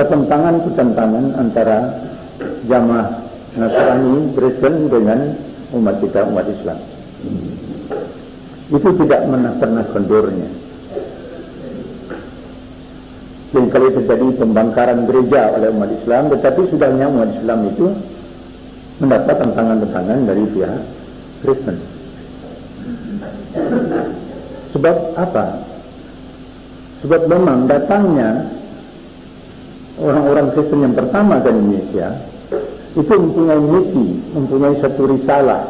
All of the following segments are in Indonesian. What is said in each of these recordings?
ketentangan-ketentangan antara jamaah Nasrani Kristen dengan umat kita umat Islam. Itu tidak pernah kendurnya. Kali terjadi pembangkaran gereja oleh umat Islam, tetapi sudahnya umat Islam itu mendapat tantangan-tantangan dari pihak Kristen. Sebab apa? Sebab memang datangnya orang-orang Kristen yang pertama ke Indonesia itu mempunyai misi, mempunyai satu risalah,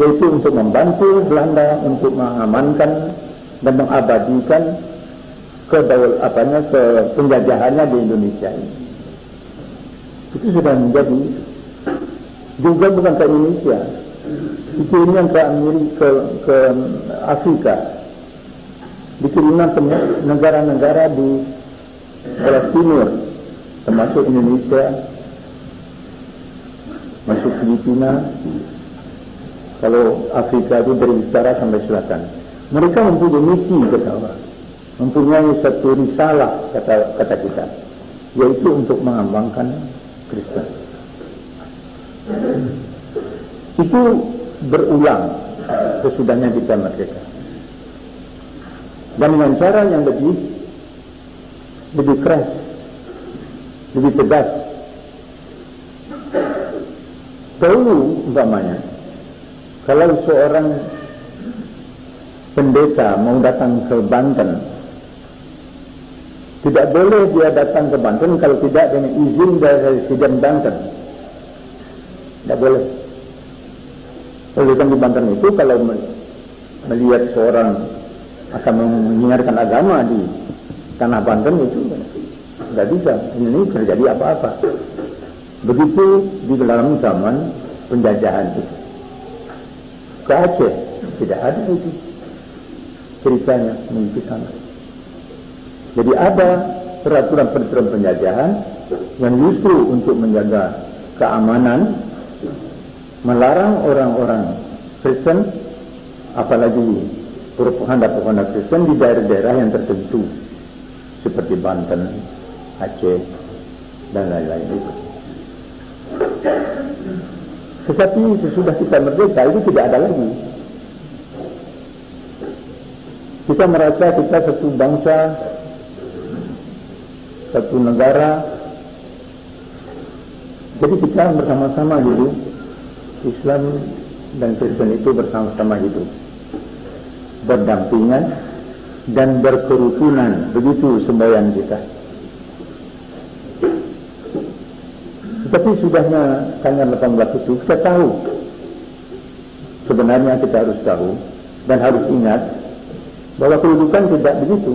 yaitu untuk membantu Belanda untuk mengamankan dan mengabadikan ke apanya ke penjajahannya di Indonesia ini. Itu sudah menjadi juga bukan ke Indonesia, yang ke Amerika, ke, Afrika, dikirimkan ke negara-negara di Timur, termasuk Indonesia, masuk Filipina, kalau Afrika itu utara sampai selatan. Mereka mempunyai misi kata orang mempunyai satu risalah kata kata kita yaitu untuk mengembangkan Kristen itu berulang sesudahnya kita merdeka dan dengan cara yang lebih lebih keras lebih tegas dahulu umpamanya kalau seorang pendeta mau datang ke Banten tidak boleh dia datang ke Banten kalau tidak dengan izin dari Presiden Banten. Tidak boleh. Oleh kan di Banten itu kalau melihat seorang akan menyiarkan agama di tanah Banten itu tidak bisa. Ini terjadi apa-apa. Begitu di dalam zaman penjajahan itu. Ke Aceh tidak ada itu ceritanya mengikuti sana. Jadi ada peraturan-peraturan penjajahan yang justru untuk menjaga keamanan melarang orang-orang Kristen apalagi propaganda-propaganda Kristen di daerah-daerah yang tertentu seperti Banten, Aceh dan lain-lain itu. Tetapi sesudah kita merdeka itu tidak ada lagi. Kita merasa kita satu bangsa satu negara jadi kita bersama-sama hidup Islam dan Kristen itu bersama-sama hidup berdampingan dan berkerukunan begitu sembahyang kita tetapi sudahnya tanggal 18 itu kita tahu. Sebenarnya kita harus tahu dan harus ingat bahwa kehidupan tidak begitu.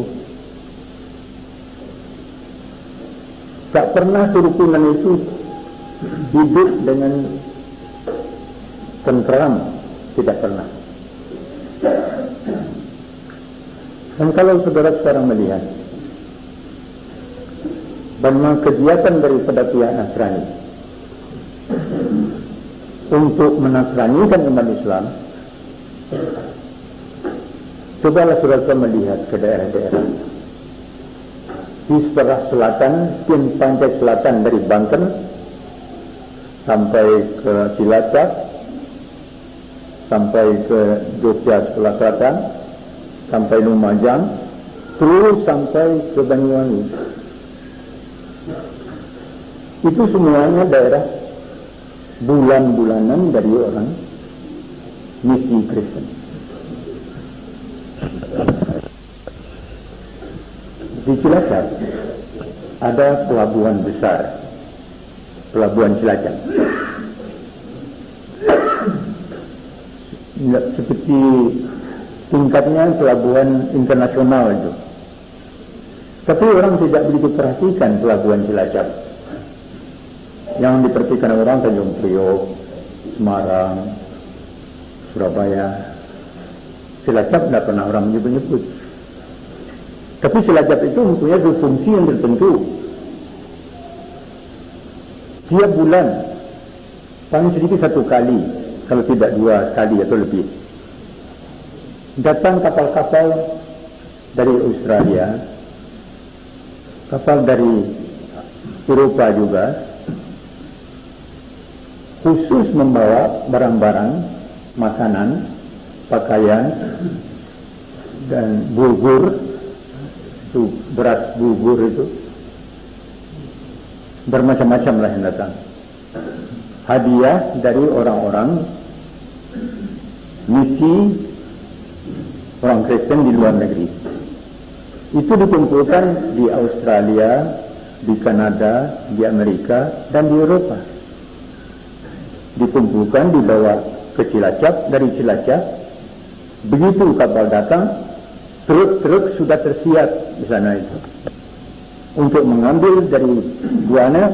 Tak pernah kerukunan itu hidup dengan tentram, tidak pernah. Dan kalau saudara sekarang melihat bahwa kegiatan daripada pihak Nasrani untuk menasranikan umat Islam, cobalah saudara melihat ke daerah-daerah di sebelah selatan, tim pantai selatan dari Banten sampai ke Cilacap, sampai ke Jogja sebelah selatan, sampai Lumajang, terus sampai ke Banyuwangi. Itu semuanya daerah bulan-bulanan dari orang misi Kristen. Di Cilacap ada pelabuhan besar, pelabuhan Cilacap. Seperti tingkatnya pelabuhan internasional itu. Tapi orang tidak begitu perhatikan pelabuhan Cilacap. Yang diperhatikan orang Tanjung Priok, Semarang, Surabaya. Cilacap tidak pernah orang menyebut-nyebut. Tapi selajap itu mempunyai dua fungsi yang tertentu. Tiap bulan, paling sedikit satu kali, kalau tidak dua kali atau lebih. Datang kapal-kapal dari Australia, kapal dari Eropa juga khusus membawa barang-barang makanan, pakaian dan bulgur itu beras bulgur itu. Bermacam-macam lah yang datang. Hadiah dari orang-orang misi orang Kristen di luar negeri. Itu dikumpulkan di Australia, di Kanada, di Amerika, dan di Eropa. Dikumpulkan dibawa ke Cilacap, dari Cilacap, begitu kapal datang, truk-truk sudah tersiap di sana itu. Untuk mengambil dari Guana,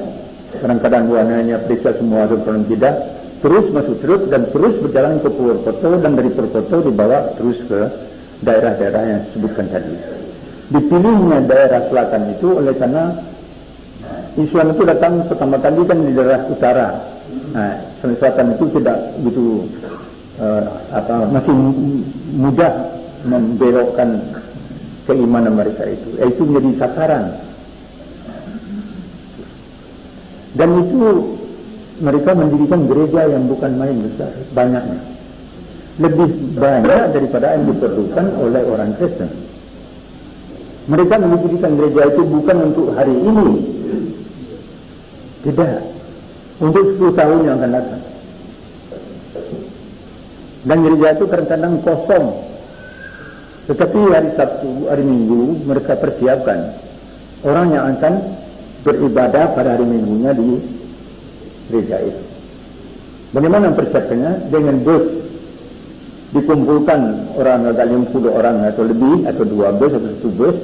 kadang-kadang Guananya periksa semua atau tidak, terus masuk truk dan terus berjalan ke Purwokerto dan dari Purwokerto dibawa terus ke daerah-daerah yang disebutkan tadi dipilihnya daerah selatan itu oleh karena Islam itu datang pertama kali kan di daerah utara. Nah, selatan itu tidak begitu uh, apa masih mudah membelokkan keimanan mereka itu. Eh, itu menjadi sasaran. Dan itu mereka mendirikan gereja yang bukan main besar, banyaknya. Lebih banyak daripada yang diperlukan oleh orang Kristen. Mereka mendirikan gereja itu bukan untuk hari ini. Tidak. Untuk 10 tahun yang akan datang. Dan gereja itu kadang-kadang kosong. Tetapi hari Sabtu, hari Minggu, mereka persiapkan orang yang akan beribadah pada hari Minggunya di gereja itu. Bagaimana persiapannya? Dengan bus dikumpulkan orang agak 50 orang atau lebih atau dua bus atau satu bus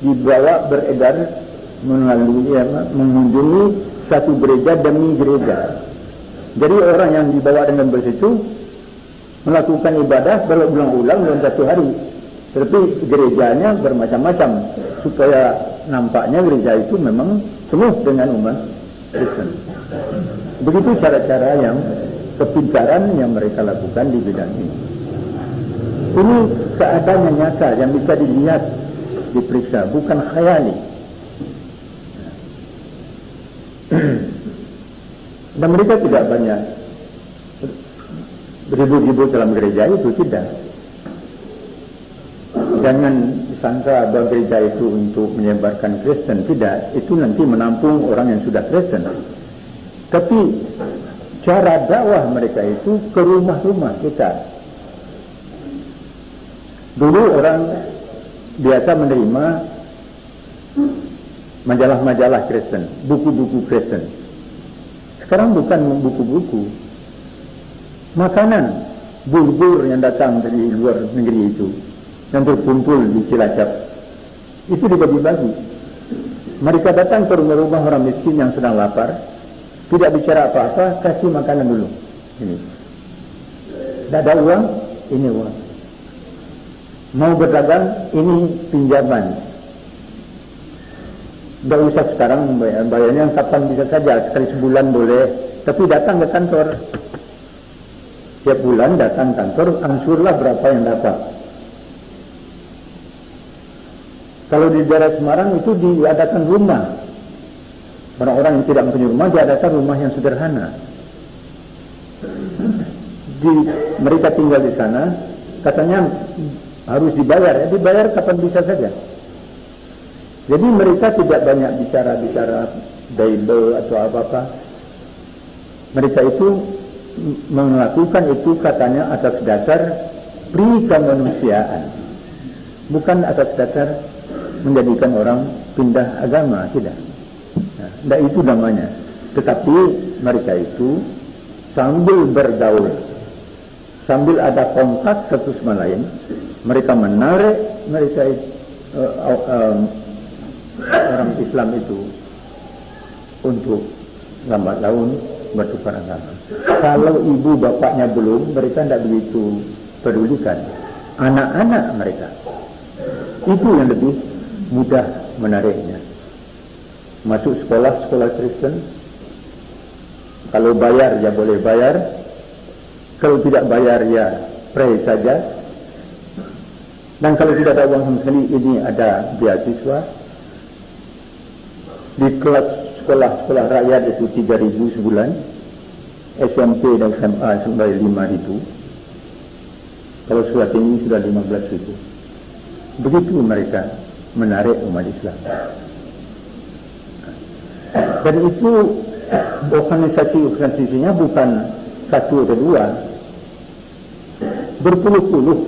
dibawa beredar melalui ya, mengunjungi satu gereja demi gereja. Jadi orang yang dibawa dengan bus itu melakukan ibadah berulang-ulang dalam satu hari. Tetapi gerejanya bermacam-macam supaya nampaknya gereja itu memang penuh dengan umat Kristen. Begitu cara-cara yang kepintaran yang mereka lakukan di bidang ini. Ini keadaan yang nyata yang bisa dilihat diperiksa, bukan khayali. Dan mereka tidak banyak beribu-ribu dalam gereja itu, tidak. Jangan disangka bahwa gereja itu untuk menyebarkan Kristen, tidak. Itu nanti menampung orang yang sudah Kristen. Tapi cara dakwah mereka itu ke rumah-rumah kita. Dulu orang biasa menerima majalah-majalah Kristen, buku-buku Kristen. Sekarang bukan buku-buku, makanan, bulgur yang datang dari luar negeri itu, yang berkumpul di Cilacap, itu dibagi-bagi. Mereka datang ke rumah-rumah orang miskin yang sedang lapar, tidak bicara apa-apa, kasih makanan dulu. Ini. Tidak ada uang, ini uang mau berdagang ini pinjaman tidak usah sekarang bayarnya kapan bisa saja. Sekali sebulan boleh tapi datang ke kantor. Tiap bulan datang kantor ansurlah berapa yang dapat. Kalau di daerah Semarang itu diadakan rumah. Orang-orang yang tidak punya rumah diadakan rumah yang sederhana. Di, mereka tinggal di sana katanya harus dibayar. Ya dibayar kapan bisa saja jadi mereka tidak banyak bicara-bicara Bible atau apa-apa. Mereka itu melakukan itu katanya atas dasar pri kemanusiaan bukan atas dasar menjadikan orang pindah agama tidak. Nah, itu namanya. Tetapi mereka itu sambil bergaul sambil ada kontak satu sama lain mereka menarik mereka uh, uh, orang Islam itu untuk lambat laun bertukar agama. Kalau ibu bapaknya belum, mereka tidak begitu pedulikan. Anak-anak mereka itu yang lebih mudah menariknya. Masuk sekolah-sekolah Kristen, kalau bayar ya boleh bayar, kalau tidak bayar ya pray saja, dan kalau tidak ada uang sama sekali, ini ada beasiswa. Di kelas sekolah-sekolah rakyat itu 3.000 sebulan, SMP dan SMA sampai 5.000. Kalau surat ini sudah 15.000. Begitu mereka menarik umat Islam. Dan itu organisasi-organisasinya bukan satu atau dua, berpuluh-puluh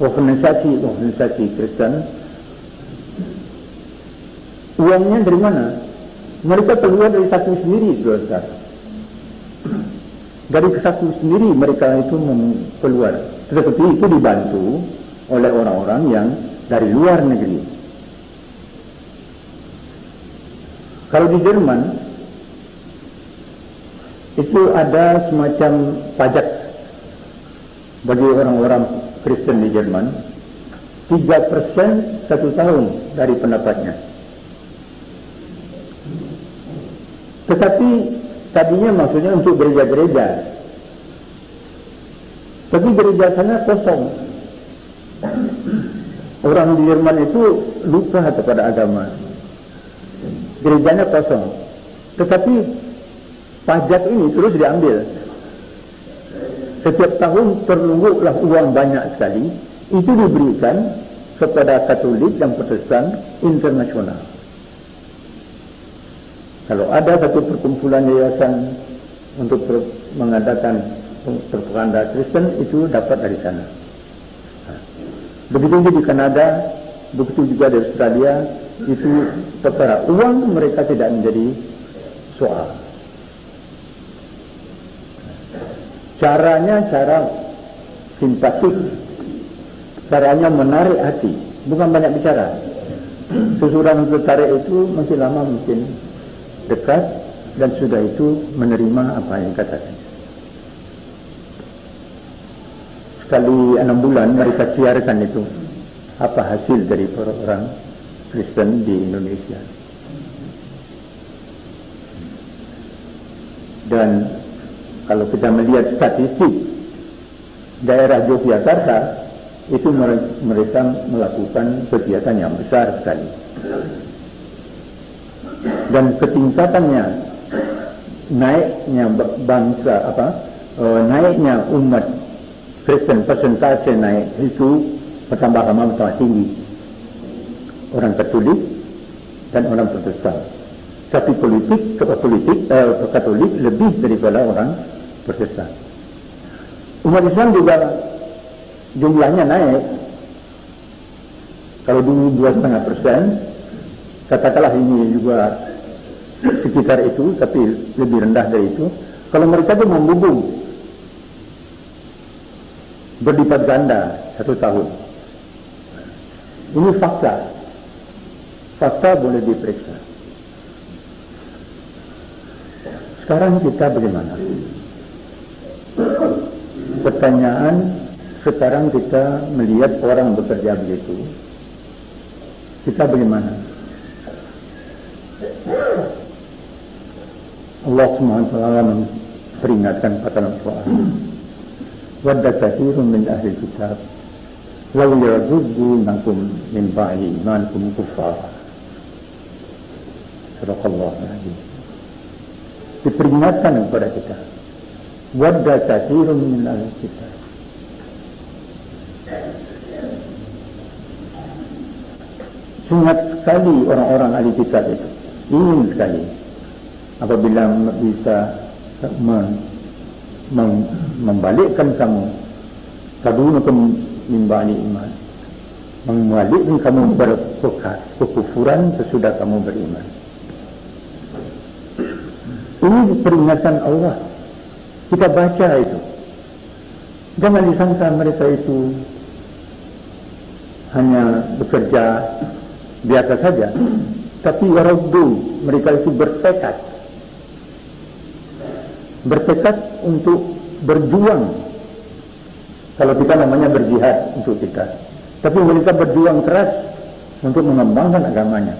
organisasi-organisasi Kristen. Uangnya dari mana? Mereka keluar dari satu sendiri, saudara. Dari satu sendiri mereka itu keluar. Tetapi itu dibantu oleh orang-orang yang dari luar negeri. Kalau di Jerman itu ada semacam pajak bagi orang-orang Kristen di Jerman 3% satu tahun dari pendapatnya. Tetapi tadinya maksudnya untuk gereja-gereja. Tapi gereja sana kosong. Orang di Jerman itu lupa kepada agama gerejanya kosong. Tetapi pajak ini terus diambil. Setiap tahun terlunggulah uang banyak sekali. Itu diberikan kepada Katolik dan Protestan internasional. Kalau ada satu perkumpulan yayasan untuk mengadakan propaganda Kristen itu dapat dari sana. Begitu juga di Kanada, begitu juga di Australia, itu perkara uang mereka tidak menjadi soal. Caranya cara simpatik, caranya menarik hati, bukan banyak bicara. Seseorang tertarik itu masih lama mungkin dekat dan sudah itu menerima apa yang katakan. Sekali enam bulan mereka siarkan itu apa hasil dari orang Kristen di Indonesia. Dan kalau kita melihat statistik daerah Yogyakarta itu mereka melakukan kegiatan yang besar sekali. Dan ketingkatannya naiknya bangsa apa e, naiknya umat Kristen persentase naik itu bertambah lama bertambah tinggi orang Katolik dan orang Protestan. Tapi politik, politik eh, Katolik lebih daripada orang Protestan. Umat Islam juga jumlahnya naik. Kalau dulu dua setengah persen, katakanlah ini juga sekitar itu, tapi lebih rendah dari itu. Kalau mereka itu membubung berlipat ganda satu tahun. Ini fakta fakta boleh diperiksa. Sekarang kita bagaimana? Pertanyaan sekarang kita melihat orang bekerja begitu. Kita bagaimana? Allah SWT memperingatkan pada Al-Quran. Wadda kathirun min ahli kitab. Lau yarzudunakum min ba'i imankum kufara. Sadaqallah Nabi. Diperingatkan kepada kita. Wadda kathirun min kita. Sangat sekali orang-orang ahli kitab itu ingin sekali apabila bisa mem mem membalikkan kamu kadunukum min ba'ni iman membalikkan kamu berkekufuran sesudah kamu beriman ini peringatan Allah. Kita baca itu. Jangan disangka mereka itu hanya bekerja biasa saja. Tapi Rabbu, mereka itu bertekad. Bertekad untuk berjuang. Kalau kita namanya berjihad untuk kita. Tapi mereka berjuang keras untuk mengembangkan agamanya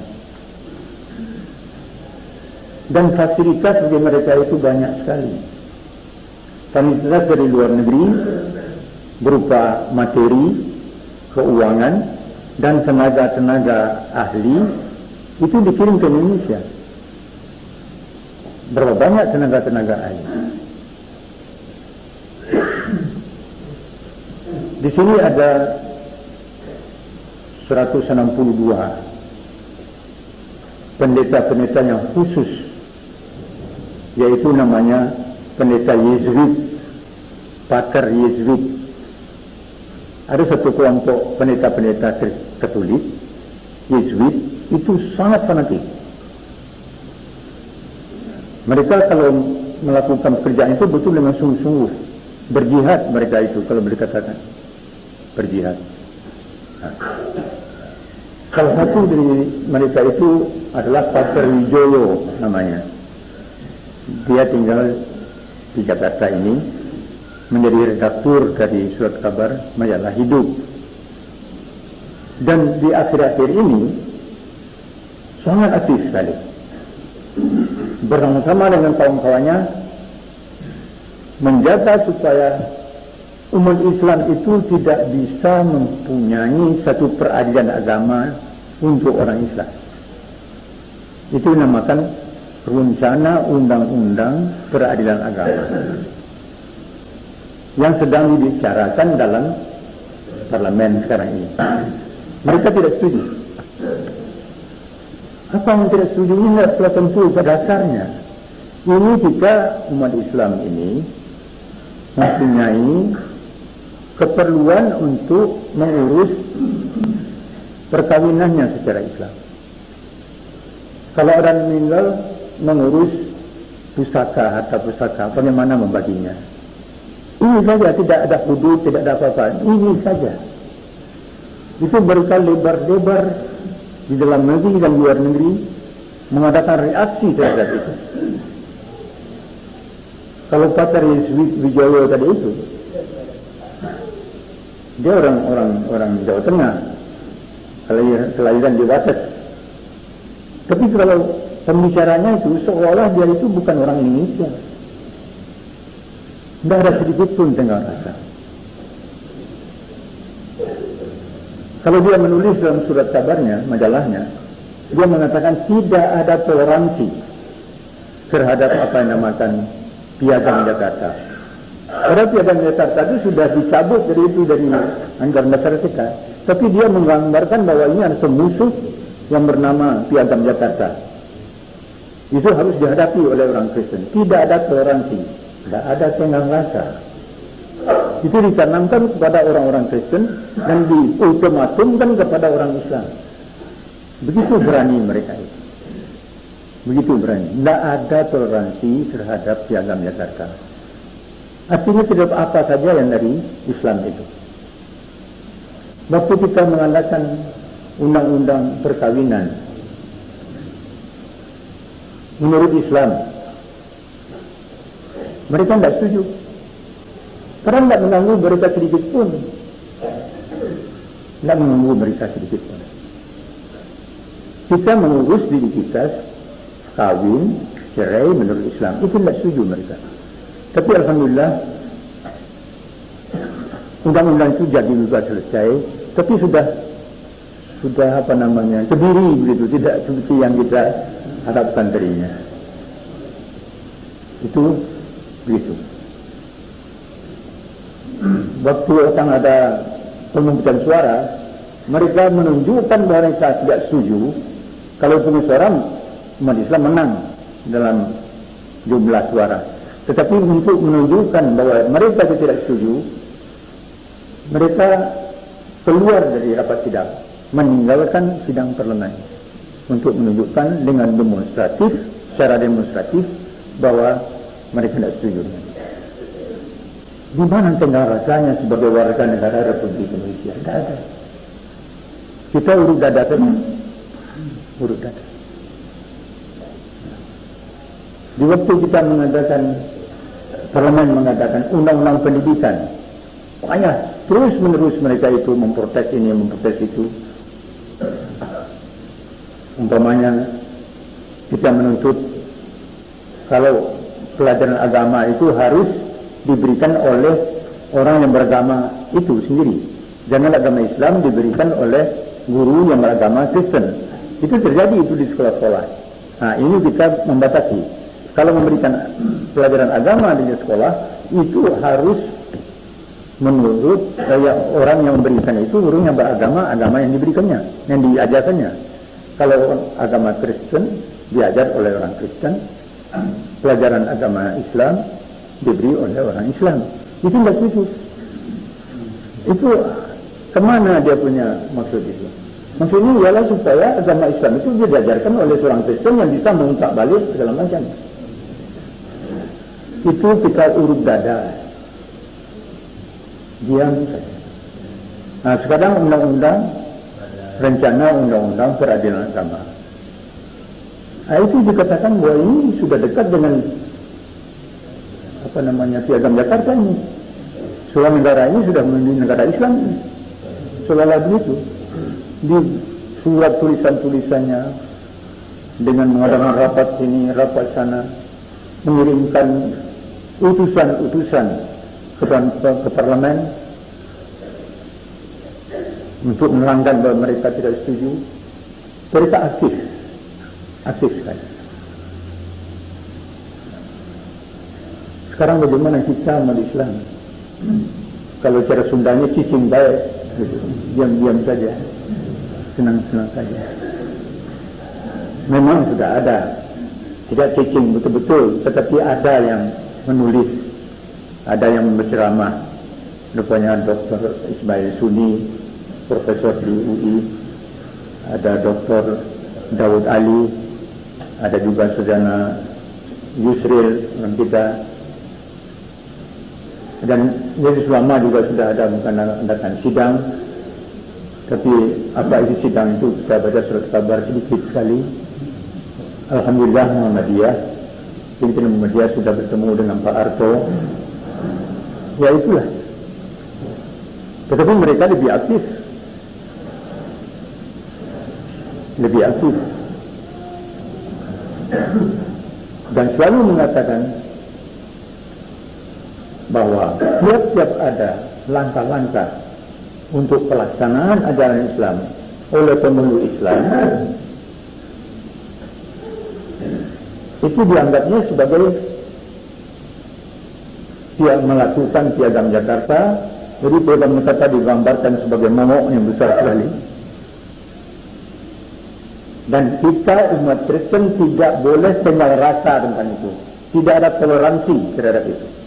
dan fasilitas bagi mereka itu banyak sekali. Fasilitas dari luar negeri berupa materi, keuangan, dan tenaga-tenaga ahli itu dikirim ke Indonesia. Berapa banyak tenaga-tenaga ahli. Di sini ada 162 pendeta-pendeta yang khusus yaitu namanya pendeta Yesuit pakar Yesuit ada satu kelompok pendeta-pendeta katolik Yesuit itu sangat fanatik mereka kalau melakukan pekerjaan itu betul dengan sungguh-sungguh berjihad mereka itu kalau boleh katakan berjihad. Nah. Salah satu dari mereka itu adalah Pastor Wijoyo namanya. Dia tinggal di Jakarta ini menjadi redaktur dari surat kabar majalah hidup. Dan di akhir-akhir ini sangat aktif sekali. Bersama-sama dengan kawan-kawannya menjaga supaya umat Islam itu tidak bisa mempunyai satu peradilan agama untuk orang Islam. Itu dinamakan rencana undang-undang peradilan agama yang sedang dibicarakan dalam parlemen sekarang ini. Mereka tidak setuju. Apa yang tidak setuju ini adalah tentu pada dasarnya. Ini jika umat Islam ini mempunyai keperluan untuk mengurus perkawinannya secara Islam. Kalau orang meninggal mengurus pusaka harta pusaka, bagaimana membaginya? Ini saja, tidak ada hudud, tidak ada apa-apa. Ini saja. Itu berkali lebar-lebar di dalam negeri dan luar negeri mengadakan reaksi terhadap itu. Kalau Pakar Wijaya tadi itu, dia orang orang Jawa Tengah. Kelahiran di Batas tapi kalau pembicaranya itu seolah dia itu bukan orang Indonesia. Tidak ada sedikit pun tengah rasa kalau dia menulis dalam surat kabarnya majalahnya dia mengatakan tidak ada toleransi terhadap apa yang namakan piagam Jakarta Padahal piagam Jakarta itu sudah dicabut dari itu dari anggaran dasar kita. Tapi dia menggambarkan bahwa ini ada semusuh yang bernama piagam Jakarta. Itu harus dihadapi oleh orang Kristen. Tidak ada toleransi. Tidak ada tengah rasa. Itu ditanamkan kepada orang-orang Kristen dan diultimatumkan kepada orang Islam. Begitu berani mereka itu. Begitu berani. Tidak ada toleransi terhadap piagam Jakarta. Artinya tidak apa saja yang dari Islam itu. Waktu kita mengandalkan undang-undang perkawinan menurut Islam, mereka tidak setuju. Karena tidak mengganggu mereka sedikit pun. Tidak mengganggu mereka sedikit pun. Kita mengurus diri kita kawin, cerai menurut Islam. Itu tidak setuju mereka. Tapi Alhamdulillah undang-undang itu jadi juga selesai. Tapi sudah sudah apa namanya berdiri begitu, tidak seperti yang kita harapkan darinya. Itu begitu. Waktu akan ada pemungutan suara, mereka menunjukkan bahwa mereka tidak setuju kalau pemungutan suara umat Islam menang dalam jumlah suara. Tetapi untuk menunjukkan bahwa mereka tidak setuju, mereka keluar dari rapat sidang, meninggalkan sidang parlemen untuk menunjukkan dengan demonstratif, secara demonstratif bahwa mereka tidak setuju dengan Di mana tengah rasanya sebagai warga negara Republik Indonesia? Tidak ada. Kita urut dada kan? Urut dada. Di waktu kita mengadakan parlemen mengatakan undang-undang pendidikan. Makanya terus menerus mereka itu memprotes ini, memprotes itu. Umpamanya kita menuntut kalau pelajaran agama itu harus diberikan oleh orang yang beragama itu sendiri. Jangan agama Islam diberikan oleh guru yang beragama Kristen. Itu terjadi itu di sekolah-sekolah. Nah ini kita membatasi kalau memberikan pelajaran agama di sekolah itu harus menurut kayak orang yang memberikan itu orang yang beragama agama yang diberikannya yang diajarkannya kalau agama Kristen diajar oleh orang Kristen pelajaran agama Islam diberi oleh orang Islam. Itu tidak khusus. Itu ke mana dia punya maksud itu? Maksudnya ialah supaya agama Islam itu dia diajarkan oleh seorang Kristen yang bisa mengungkap balik segala macam. Itu kita urut dada. Diam saja. Nah sekarang undang-undang rencana undang-undang peradilan agama. Nah, itu dikatakan bahwa ini sudah dekat dengan apa namanya? Piagam Jakarta ini. Seolah negara ini sudah menjadi negara Islam. Seolah begitu. Di surat tulisan-tulisannya dengan mengadakan rapat sini, rapat sana mengirimkan utusan-utusan ke, ke parlemen untuk menerangkan bahwa mereka tidak setuju. Mereka aktif. Aktif sekali sekarang bagaimana kita umat Islam? Kalau cara Sundanya cicing baik diam-diam saja. Senang-senang saja. Memang sudah ada. Tidak cicing betul-betul. Tetapi ada yang menulis. Ada yang berceramah. Rupanya Dr. Ismail Suni profesor di UI ada Dr. Daud Ali. Ada juga saudara Yusril orang kita dan jadi selama juga sudah ada datang sidang. Tapi apa isi sidang itu kita baca surat kabar sedikit sekali. Alhamdulillah Muhammadiyah. Pimpinan Muhammadiyah sudah bertemu dengan Pak Arto. Ya itulah. Tetapi mereka lebih aktif. Lebih aktif. Dan selalu mengatakan bahwa tiap-tiap ada langkah-langkah untuk pelaksanaan ajaran Islam oleh pemeluk Islam itu dianggapnya sebagai dia melakukan piagam Jakarta. Jadi piagam Jakarta digambarkan sebagai momok yang besar sekali. Dan kita umat Kristen tidak boleh tinggal rasa tentang itu. Tidak ada toleransi terhadap itu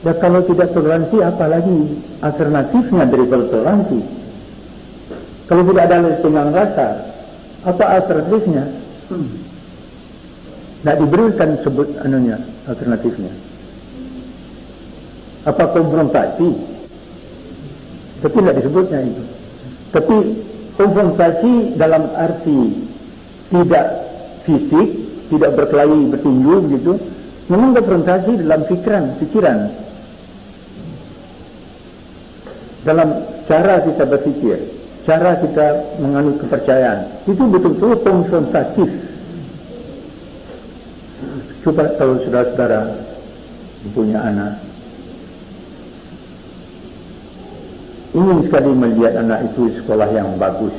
dan kalau tidak toleransi apalagi alternatifnya dari toleransi kalau tidak ada tinggal rasa apa alternatifnya hmm. Tidak diberikan sebut anunya alternatifnya. Apa konfrontasi? Tapi tidak disebutnya itu. Tapi konfrontasi dalam arti tidak fisik, tidak berkelahi bertinju begitu, memang konfrontasi dalam pikiran, pikiran. Dalam cara kita berpikir, cara kita menganut kepercayaan, itu betul-betul konfrontatif. Coba kalau saudara-saudara punya anak ingin sekali melihat anak itu sekolah yang bagus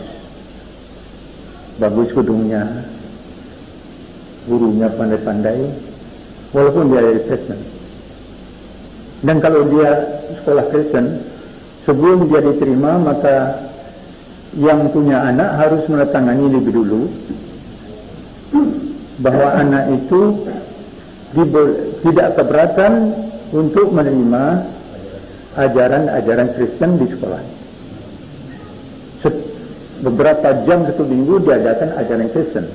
bagus gedungnya gurunya pandai-pandai walaupun dia dari Kristen dan kalau dia sekolah Kristen sebelum dia diterima maka yang punya anak harus menandatangani lebih dulu bahwa anak itu tidak keberatan untuk menerima ajaran-ajaran Kristen di sekolah. Beberapa jam satu minggu diadakan ajaran Kristen.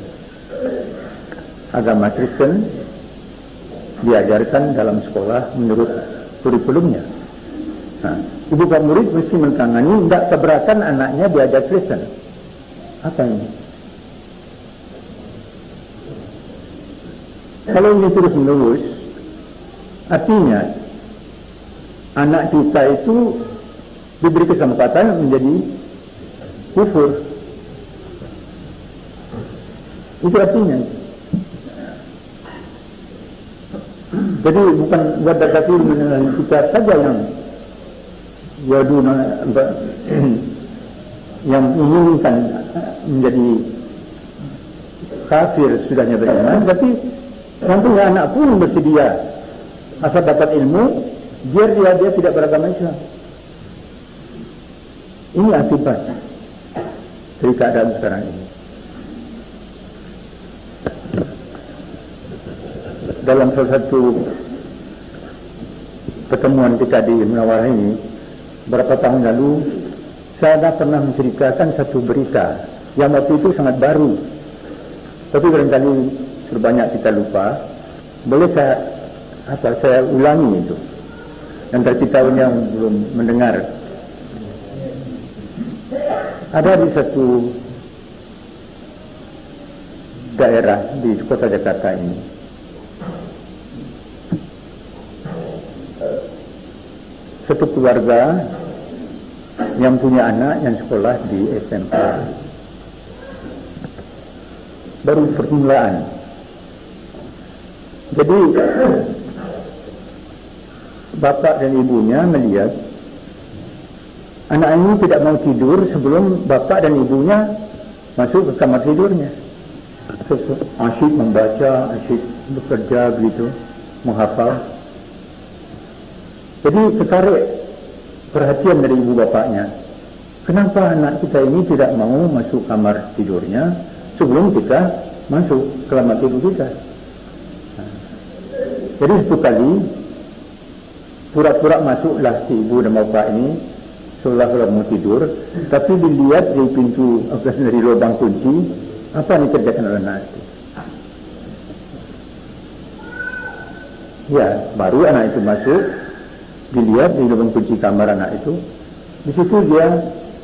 Agama Kristen diajarkan dalam sekolah menurut kurikulumnya. Nah, ibu pak murid mesti mentangani tidak keberatan anaknya diajar Kristen. Apa ini? Kalau ini terus menerus, artinya anak kita itu diberi kesempatan menjadi kufur. Itu artinya. Jadi bukan buat tapi kita saja yang yaduna yang menginginkan menjadi kafir sudahnya beriman, tapi Orang punya anak pun bersedia asal dapat ilmu, biar dia dia tidak beragama Islam. Ini akibat dari keadaan sekarang ini. Dalam salah satu pertemuan kita di Menawar ini, berapa tahun lalu, saya pernah menceritakan satu berita yang waktu itu sangat baru. Tapi barangkali terbanyak kita lupa. Boleh saya asal saya ulangi itu. Bagi tahun yang belum mendengar. Ada di satu daerah di kota Jakarta ini. Satu keluarga yang punya anak yang sekolah di SMK. Baru permulaan. Jadi bapak dan ibunya melihat anak ini tidak mau tidur sebelum bapak dan ibunya masuk ke kamar tidurnya. Asyik membaca, asyik bekerja begitu, menghafal. Jadi tertarik perhatian dari ibu bapaknya. Kenapa anak kita ini tidak mau masuk kamar tidurnya sebelum kita masuk ke kamar tidur kita? Jadi satu kali pura-pura masuklah si ibu dan bapak ini seolah-olah mau tidur, tapi dilihat dari pintu apa dari lubang kunci apa yang dikerjakan oleh anak itu. Ya, baru anak itu masuk, dilihat di lubang kunci kamar anak itu. Di situ dia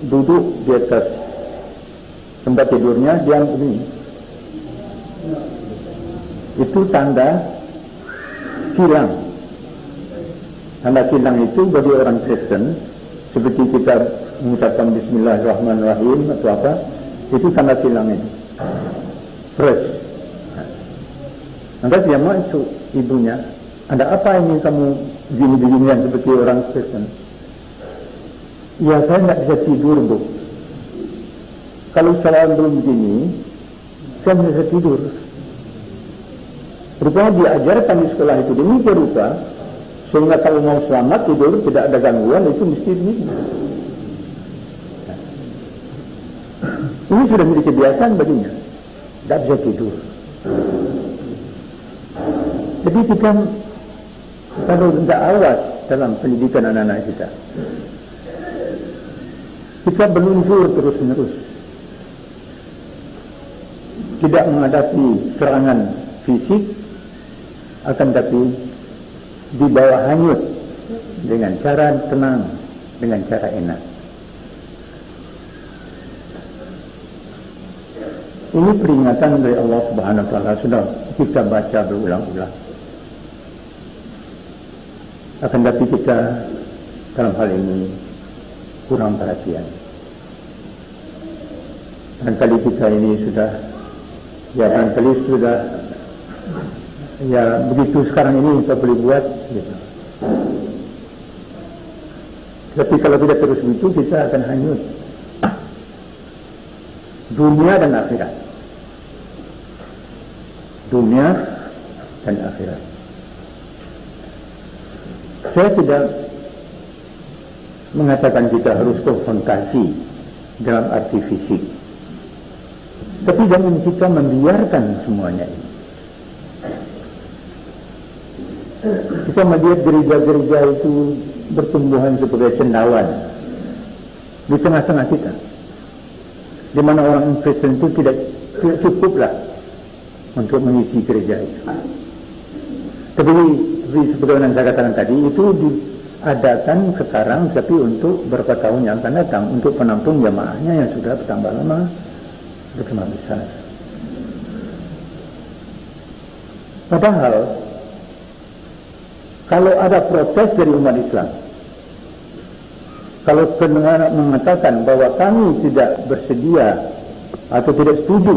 duduk di atas tempat tidurnya, dia ini. Itu tanda kilang. Tanda kilang itu bagi orang Kristen, seperti kita mengucapkan Bismillahirrahmanirrahim atau apa, itu tanda kilang itu. Fresh. Maka dia masuk ibunya, ada apa ini kamu gini-ginian seperti orang Kristen? Ya saya tidak bisa tidur bu. Kalau saya belum begini, saya bisa tidur. Rupanya diajarkan di sekolah itu demikian rupa, sehingga kalau mau selamat tidur tidak ada gangguan itu mesti begini. Ini sudah menjadi kebiasaan baginya. Tidak bisa tidur. Jadi kita kalau tidak awas dalam pendidikan anak-anak kita, kita berluncur terus-menerus. Tidak menghadapi serangan fisik, akan tapi dibawa hanyut dengan cara tenang, dengan cara enak. Ini peringatan dari Allah Subhanahu wa taala sudah kita baca berulang-ulang. Akan tapi kita dalam hal ini kurang perhatian. Barangkali kita ini sudah ya barangkali sudah ya begitu sekarang ini kita boleh buat gitu. Tapi kalau tidak terus begitu kita akan hanyut dunia dan akhirat. Dunia dan akhirat. Saya tidak mengatakan kita harus konfrontasi dalam arti fisik. Tapi jangan kita membiarkan semuanya ini. Kita melihat gereja-gereja itu bertumbuhan sebagai cendawan di tengah-tengah kita. Di mana orang Kristen itu tidak, tidak cukuplah untuk mengisi gereja itu. Tapi seperti yang saya katakan tadi, itu diadakan sekarang tapi untuk beberapa tahun yang akan datang untuk penampung jamaahnya yang sudah bertambah lama, bertambah besar. Padahal kalau ada protes dari umat Islam, kalau pendengar mengatakan bahwa kami tidak bersedia atau tidak setuju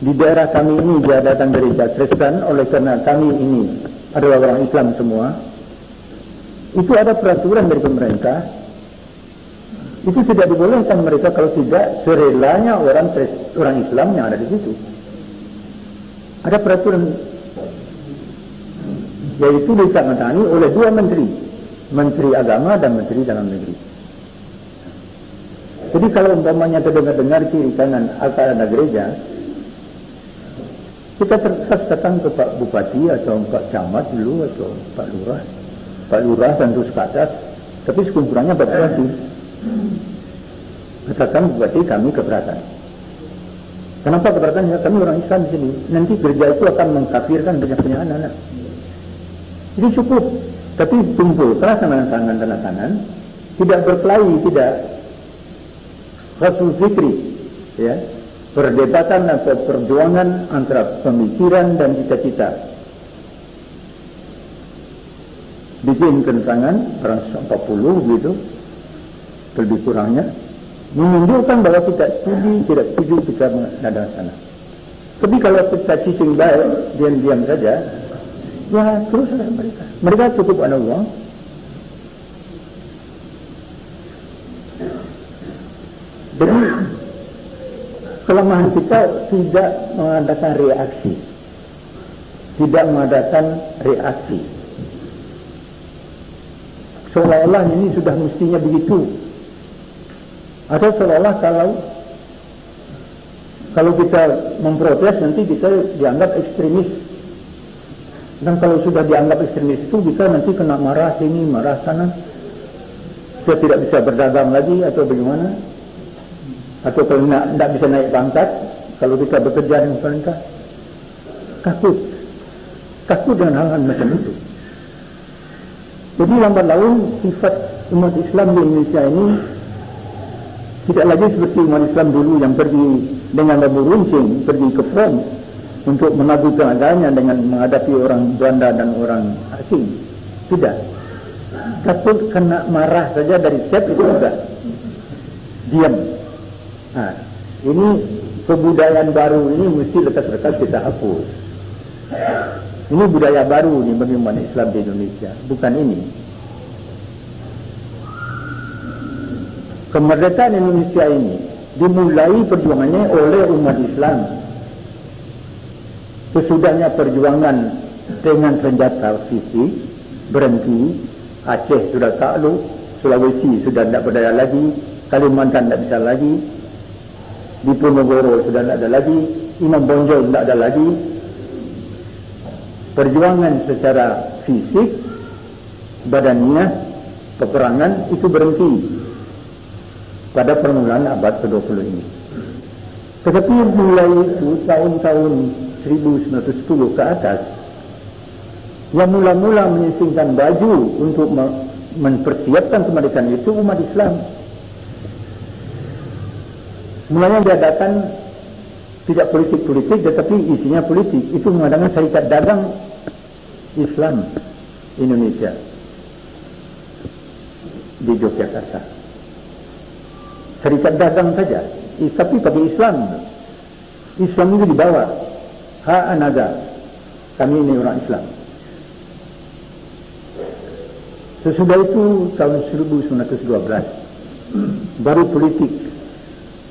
di daerah kami ini diadakan gereja Kristen oleh karena kami ini adalah orang Islam semua, itu ada peraturan dari pemerintah itu tidak dibolehkan mereka kalau tidak serelanya orang orang Islam yang ada di situ. Ada peraturan yaitu ditangani oleh dua menteri, Menteri Agama dan Menteri Dalam Negeri. Jadi kalau umpamanya terdengar-dengar kiri kanan akan ada gereja, kita terus datang ke Pak Bupati atau Pak Camat dulu atau Pak Lurah, Pak Lurah dan terus ke atas, tapi sekumpulannya Pak Bupati. Katakan Bupati kami keberatan. Kenapa keberatan? Ya, kami orang Islam di sini. Nanti gereja itu akan mengkafirkan banyak-banyak anak-anak. Jadi cukup. Tapi kumpulkan tangan-tangan tangan-tangan, tidak berkelahi, tidak Rasul Fikri ya perdebatan atau perjuangan antara pemikiran dan cita-cita. Bikin kentangan orang 40 gitu lebih kurangnya menunjukkan bahwa kita setuju tidak setuju kita mengadang sana. Tapi kalau kita cicing baik diam-diam saja ya teruslah mereka. Mereka cukup ada uang. Jadi kelemahan kita tidak mengadakan reaksi. Tidak mengadakan reaksi. Seolah-olah ini sudah mestinya begitu. Atau seolah-olah kalau kalau kita memprotes nanti kita dianggap ekstremis. Dan kalau sudah dianggap ekstremis itu kita nanti kena marah sini, marah sana. Kita tidak bisa berdagang lagi atau bagaimana atau kalau nak, tidak bisa naik pangkat kalau kita bekerja dengan pemerintah takut takut dengan hal-hal macam itu. Jadi lambat laun sifat umat Islam di Indonesia ini tidak lagi seperti umat Islam dulu yang pergi dengan labu runcing pergi ke front untuk mengadu tenaganya dengan menghadapi orang Belanda dan orang asing. Tidak. Takut kena marah saja dari set itu juga. Diam Nah, ini kebudayaan baru ini mesti lekas-lekas kita hapus. Ini budaya baru nih bagi umat Islam di Indonesia, bukan ini. Kemerdekaan Indonesia ini dimulai perjuangannya oleh umat Islam. Sesudahnya perjuangan dengan senjata fisik berhenti, Aceh sudah takluk, Sulawesi sudah tidak berdaya lagi, Kalimantan tidak bisa lagi, di Ponorogo sudah tidak ada lagi Imam Bonjol tidak ada lagi. Perjuangan secara fisik badaniah peperangan itu berhenti pada permulaan abad ke-20 ini. Tetapi mulai itu tahun-tahun 1910 ke atas yang mula-mula menyisingkan baju untuk mempersiapkan kemerdekaan itu umat Islam Mulanya dia datang tidak politik-politik tetapi isinya politik. Itu mengadakan syarikat dagang Islam Indonesia di Yogyakarta. Syarikat dagang saja, tapi pakai Islam. Islam itu dibawa. Ha anaga. Kami ini orang Islam. Sesudah itu tahun 1912 baru politik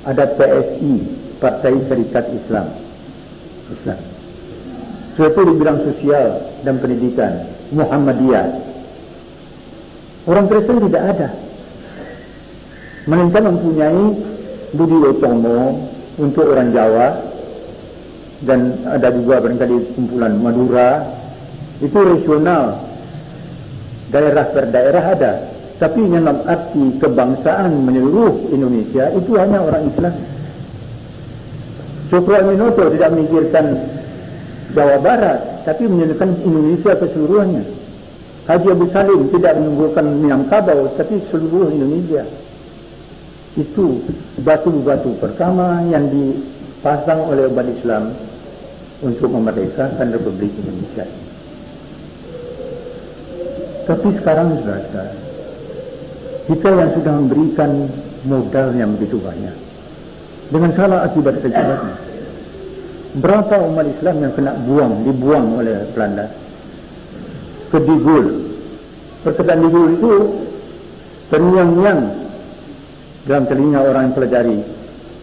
ada PSI Partai Serikat Islam. Islam. Suatu di bidang sosial dan pendidikan Muhammadiyah. Orang Kristen tidak ada. Melainkan mempunyai Budi Utomo untuk orang Jawa dan ada juga barangkali kumpulan Madura. Itu regional. Daerah per daerah ada tapi dalam arti kebangsaan menyeluruh Indonesia itu hanya orang Islam. Syukru Aminoto tidak memikirkan Jawa Barat, tapi menyebutkan Indonesia keseluruhannya. Haji Abu Salim tidak menunjukkan Minangkabau, tapi seluruh Indonesia. Itu batu-batu pertama yang dipasang oleh umat Islam untuk memerdekakan Republik Indonesia. Tapi sekarang sudah sekarang kita yang sudah memberikan modal yang begitu banyak. Dengan salah akibat akibatnya berapa umat Islam yang kena buang dibuang oleh Belanda? Ke Digul perkataan Digul itu terngiang-ngiang dalam telinga orang yang pelajari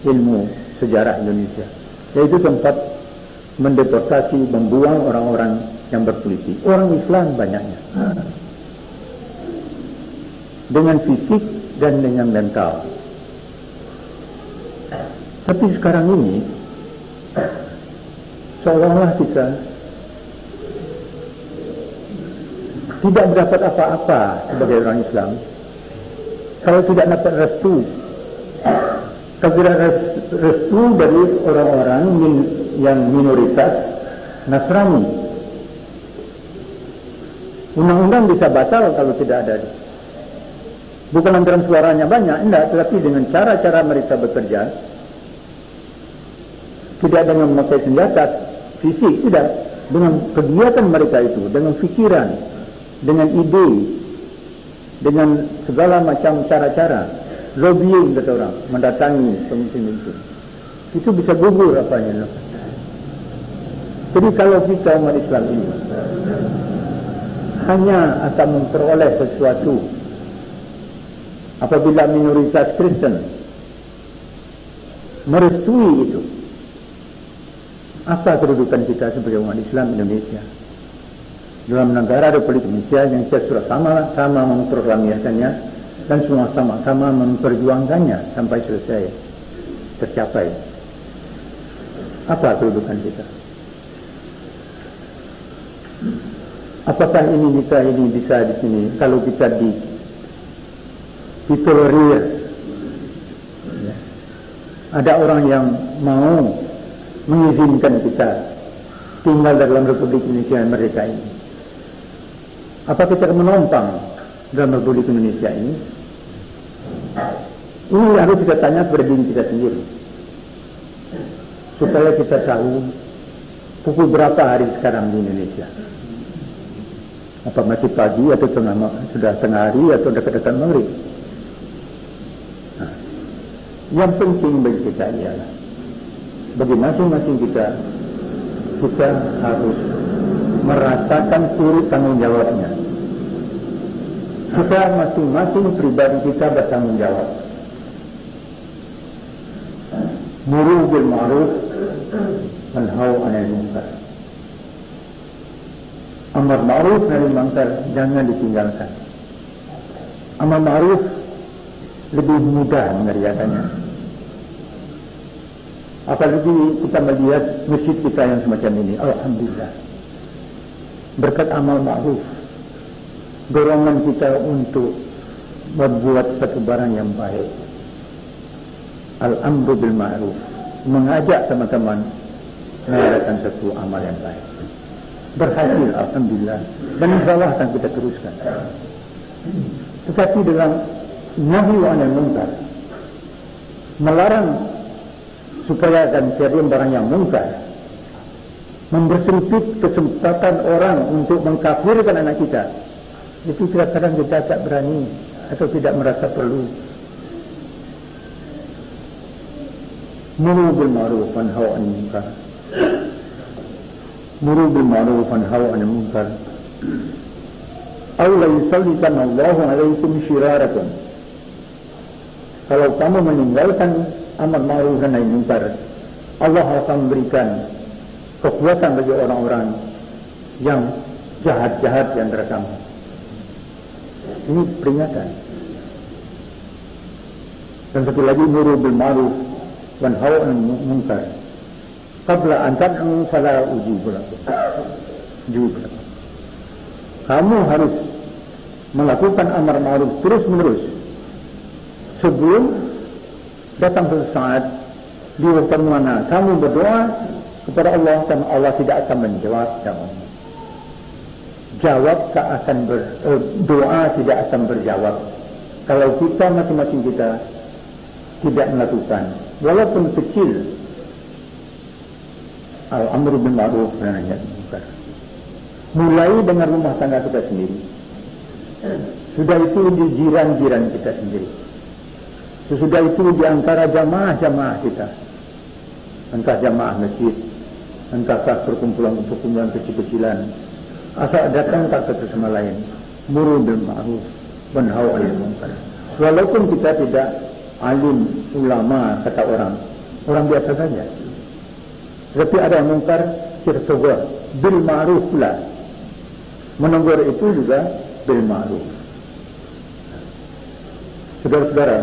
ilmu sejarah Indonesia. Yaitu tempat mendeportasi membuang orang-orang yang berpolitik. Orang Islam banyaknya. Dengan fisik dan dengan mental. Tapi sekarang ini seolah-olah kita tidak mendapat apa-apa sebagai orang Islam kalau tidak dapat restu kalau tidak restu dari orang-orang yang minoritas Nasrani undang-undang bisa batal kalau tidak ada bukan lantaran suaranya banyak enggak tetapi dengan cara-cara mereka bekerja tidak dengan memakai senjata fisik tidak. Dengan kegiatan mereka itu dengan fikiran dengan ide dengan segala macam cara-cara lobbying kata orang mendatangi pemimpin-pemimpin itu. Bisa gugur apanya jadi kalau kita umat Islam ini hanya akan memperoleh sesuatu apabila minoritas Kristen merestui itu apa kedudukan kita sebagai umat Islam Indonesia dalam negara Republik Indonesia yang kita sudah sama-sama memproklamirkannya dan semua sama-sama memperjuangkannya sampai selesai tercapai. Apa kedudukan kita? Apakah ini kita ini bisa di sini kalau kita di ditolerir? Ya. Ada orang yang mau mengizinkan kita tinggal dalam Republik Indonesia mereka ini. Apa kita menumpang dalam Republik Indonesia ini? Ini harus kita tanya kepada diri kita sendiri. Supaya kita tahu pukul berapa hari sekarang di Indonesia. Apa masih pagi atau tengah, sudah tengah hari atau dekat-dekat maghrib. Yang penting bagi kita ialah bagi masing-masing kita kita harus merasakan turut tanggung jawabnya. Kita masing-masing pribadi kita bertanggung jawab. Muru bil ma'ruf menhau anil munkar. Amar ma'ruf nahi munkar jangan ditinggalkan. Amar ma'ruf lebih mudah mengerjakannya. Apalagi kita melihat masjid kita yang semacam ini. Alhamdulillah. Berkat amal ma'ruf dorongan kita untuk membuat satu barang yang baik. Al-amru bil ma'ruf. Mengajak teman-teman mengadakan satu amal yang baik. Berhasil, Alhamdulillah. Dan insyaAllah akan kita teruskan. Tetapi dalam nahi anil munkar, melarang supaya akan jadi barang yang munkar, mempersempit kesempatan orang untuk mengkafirkan anak kita, itu kadang-kadang kita tak berani atau tidak merasa perlu. Muru bil ma'ruf wa nahy 'anil munkar. Muru bil ma'ruf wa nahy 'anil munkar. Aw la yusallitan Allahu 'alaikum shirarakum. Kalau kamu meninggalkan amar ma'ruf dan nahi munkar, Allah akan memberikan kekuatan bagi orang-orang yang jahat-jahat di antara kamu. Ini peringatan. Dan satu lagi nuru bil ma'ruf wan hawa munkar. Qabla an tad'u fala. Juga. Kamu harus melakukan amar ma'ruf terus menerus sebelum datang suatu saat di waktu mana kamu berdoa kepada Allah dan Allah tidak akan menjawab kamu. Jawab tak akan ber, eh, doa tidak akan berjawab. Kalau kita masing-masing kita tidak melakukan walaupun kecil al-amru bin ma'ruf dan nahi munkar. Mulai dengan rumah tangga kita sendiri. Sudah itu di jiran-jiran kita sendiri sesudah itu di antara jamaah-jamaah kita entah jamaah masjid entah perkumpulan-perkumpulan kecil-kecilan asal datang tak satu sama lain. Muru bil ma'ruf anil munkar. Walaupun kita tidak alim ulama kata orang orang biasa saja. Tapi ada yang munkar kita tegur bil ma'ruf pula. Menegur itu juga bil ma'ruf. Saudara-saudara,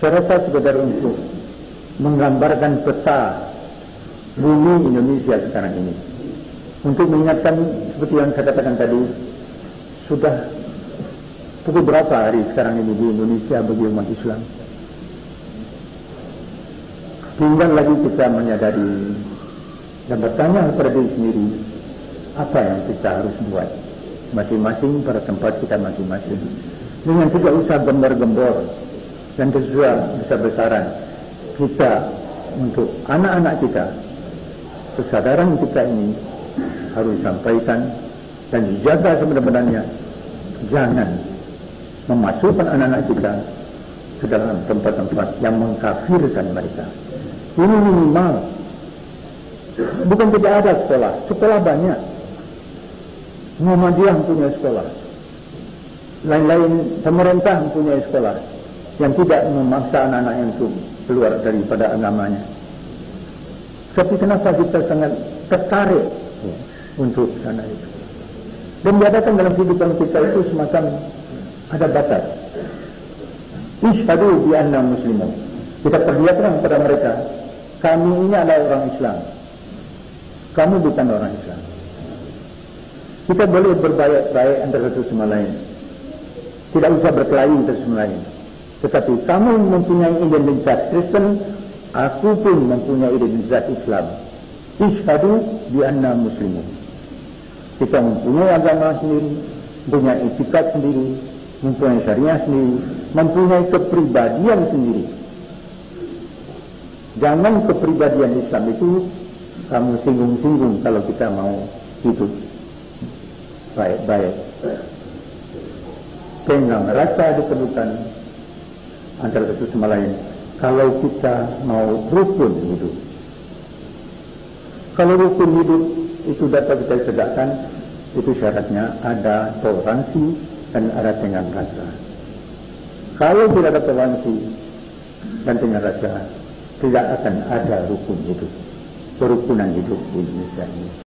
saya rasa sekedar untuk menggambarkan peta bumi Indonesia sekarang ini. Untuk mengingatkan seperti yang saya katakan tadi, sudah pukul berapa hari sekarang ini di Indonesia bagi umat Islam? Tinggal lagi kita menyadari dan bertanya kepada diri sendiri, apa yang kita harus buat masing-masing pada tempat kita masing-masing. Dengan tidak usah gembar-gembor dan sesuai besar-besaran kita untuk anak-anak kita kesadaran kita ini harus sampaikan dan dijaga sebenarnya. Jangan memasukkan anak-anak kita ke dalam tempat-tempat yang mengkafirkan mereka. Ini minimal. Bukan tidak ada sekolah. Sekolah banyak. Muhammadiyah punya sekolah lain-lain pemerintah punya sekolah yang tidak memaksa anak-anak yang itu keluar daripada agamanya. Tapi kenapa kita sangat tertarik untuk sana itu? Dan diadakan dalam kehidupan kita itu semacam ada batas. Ishadu bi anna muslimun. Kita perlihatkan kepada mereka kami ini adalah orang Islam. Kamu bukan orang Islam. Kita boleh berbaik-baik antara satu sama lain tidak usah berkelahi sama lain tetapi kamu mempunyai identitas Kristen aku pun mempunyai identitas Islam Ishadu bi anna muslimun kita mempunyai agama sendiri, mempunyai etikat sendiri, mempunyai syariah sendiri, mempunyai kepribadian sendiri. Jangan kepribadian Islam itu kamu singgung-singgung kalau kita mau hidup baik-baik. Tenggang rasa diperlukan antara satu sama lain. Kalau kita mau rukun hidup. Kalau rukun hidup itu dapat kita tegakkan itu syaratnya ada toleransi dan ada tengah rasa. Kalau tidak ada toleransi dan tengah rasa, tidak akan ada rukun hidup, kerukunan hidup di Indonesia ini.